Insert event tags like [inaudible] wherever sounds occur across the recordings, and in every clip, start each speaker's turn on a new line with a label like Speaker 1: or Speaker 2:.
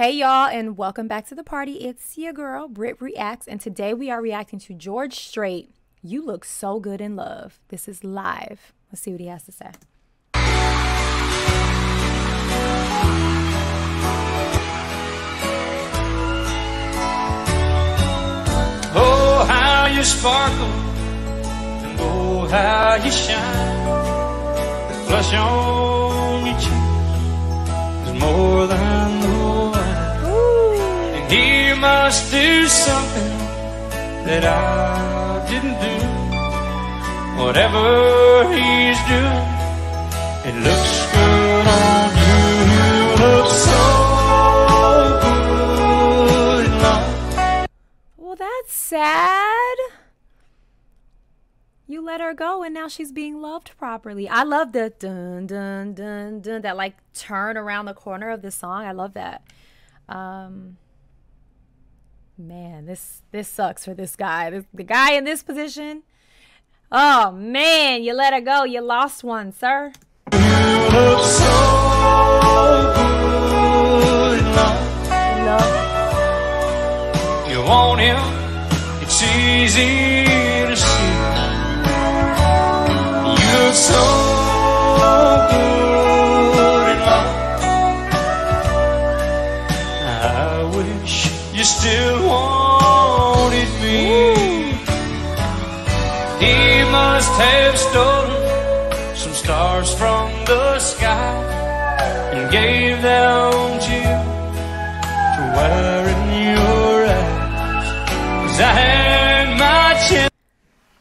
Speaker 1: Hey y'all, and welcome back to the party. It's your girl, Britt Reacts, and today we are reacting to George Strait. You look so good in love. This is live. Let's see what he has to say.
Speaker 2: Oh, how you sparkle, and oh, how you shine. The flush on your cheek is more than must do something that I didn't do. Whatever he's doing, it looks good on you. You look so good in love.
Speaker 1: Well, that's sad. You let her go and now she's being loved properly. I love the dun dun dun dun that like turn around the corner of the song. I love that. Um man, this this sucks for this guy. This, the guy in this position. Oh man, you let her go. You lost one, sir.
Speaker 2: Have stolen some stars from the sky and gave them to you to wear in your eyes.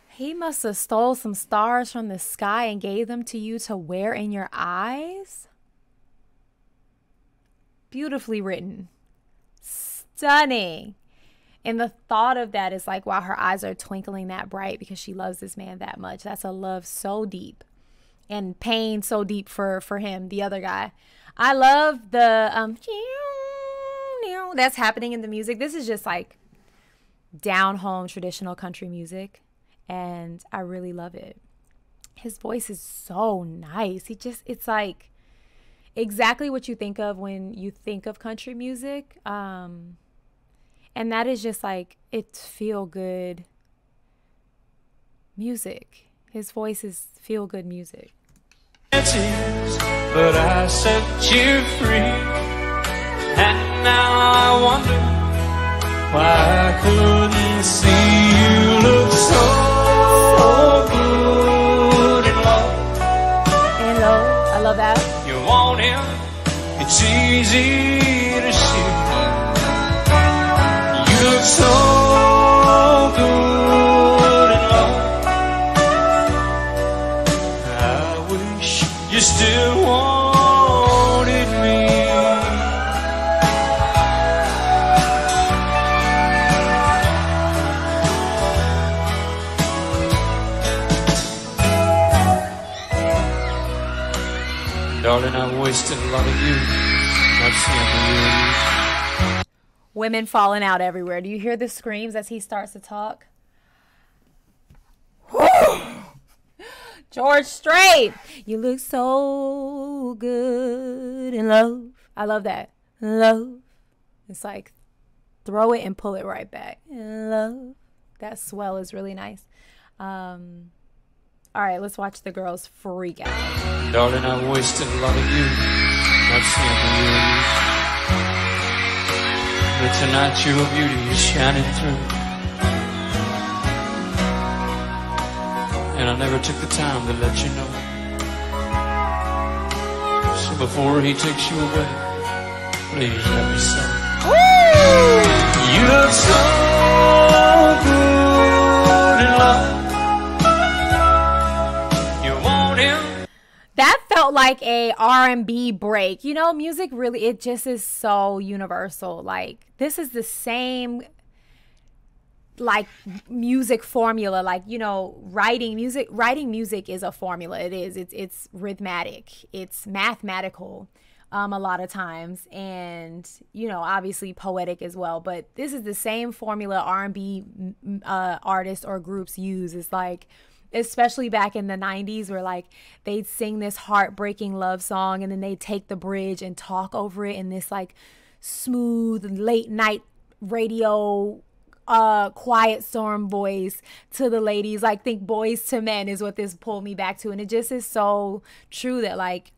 Speaker 1: He must have stole some stars from the sky and gave them to you to wear in your eyes. Beautifully written. Stunning. And the thought of that is like, wow, her eyes are twinkling that bright because she loves this man that much. That's a love so deep and pain so deep for for him, the other guy. I love the um [laughs] that's happening in the music. This is just like down home traditional country music and I really love it. His voice is so nice. He just it's like exactly what you think of when you think of country music. Um and that is just like it's feel good music. His voice is feel good music.
Speaker 2: but I set you free. And now I wonder why I couldn't see Darling, I wasted a lot of you. That's the end of you.
Speaker 1: Women falling out everywhere. Do you hear the screams as he starts to talk? [laughs] George Strait, you look so good in love. I love that. Love. It's like throw it and pull it right back. In love. That swell is really nice. Um, all right, let's watch the girls freak out.
Speaker 2: Darling, I wasted a lot of you. That's the you. But tonight your beauty is shining through. And I never took the time to let you know. So before he takes you away, please let me say. You look so
Speaker 1: like a r&b break. You know music really it just is so universal. Like this is the same like music formula. Like you know writing music writing music is a formula. It is. It's it's rhythmic. It's mathematical um, a lot of times. And you know obviously poetic as well. But this is the same formula r&b uh, artists or groups use. It's like especially back in the 90s where like they'd sing this heartbreaking love song and then they'd take the bridge and talk over it in this like smooth late night radio uh quiet storm voice to the ladies. Like think Boyz II Men is what this pulled me back to. And it just is so true that like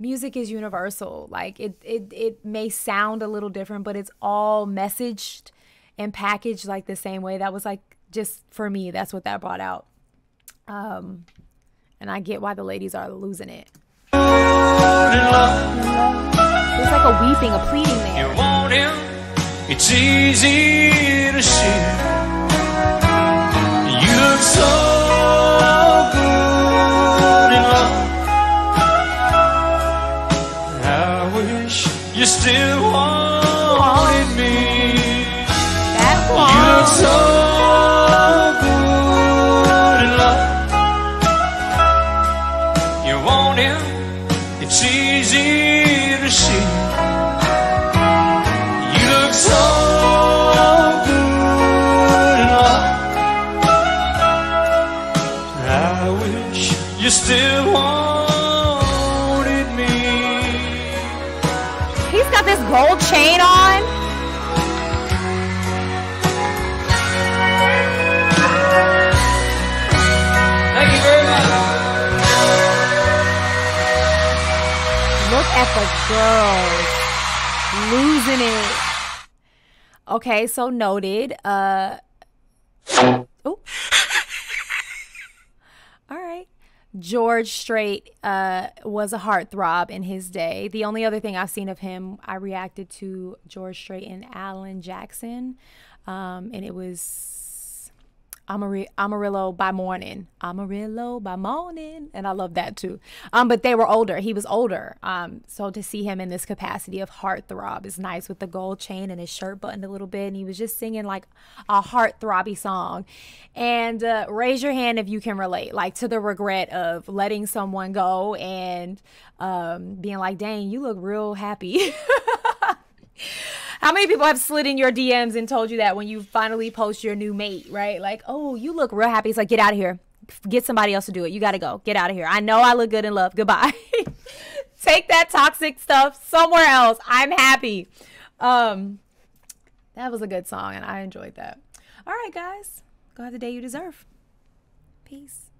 Speaker 1: music is universal. Like it it it may sound a little different but it's all messaged and packaged like the same way. That was like just for me that's what that brought out um and i get why the ladies are losing it there's like a weeping a pleading there
Speaker 2: You want him, it's easy to see. You look so good in love. I wish you still wanted me. To see. You look so good. I wish you still wanted me.
Speaker 1: he's got this gold chain on Look at the girls losing it. Okay, so noted. Uh oh. All right. George Strait uh, was a heartthrob in his day. The only other thing I've seen of him, I reacted to George Strait and Alan Jackson, um, and it was Amari- Amarillo by morning. Amarillo by morning. And I love that too. Um, but they were older. He was older. Um, so to see him in this capacity of heartthrob is nice with the gold chain and his shirt buttoned a little bit. And he was just singing like a heartthrobby song. And uh, raise your hand if you can relate, like to the regret of letting someone go and um, being like, dang, you look real happy. [laughs] How many people have slid in your DMs and told you that when you finally post your new mate, right? Like, oh, you look real happy. It's like, get out of here. Get somebody else to do it. You got to go. Get out of here. I know I look good in love. Goodbye. [laughs] Take that toxic stuff somewhere else. I'm happy. Um, that was a good song, and I enjoyed that. All right, guys. Go have the day you deserve. Peace.